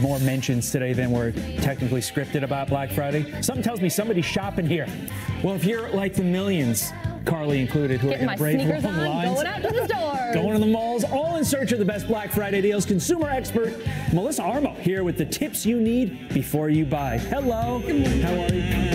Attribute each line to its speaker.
Speaker 1: More mentions today than were technically scripted about Black Friday. Something tells me somebody's shopping here. Well, if you're like the millions, Carly included, who
Speaker 2: Getting
Speaker 1: are
Speaker 2: in
Speaker 1: going to brave
Speaker 2: sneakers on,
Speaker 1: lines,
Speaker 2: going out to the stores,
Speaker 1: going to the malls, all in search of the best Black Friday deals. Consumer expert Melissa Armo here with the tips you need before you buy. Hello. How are you?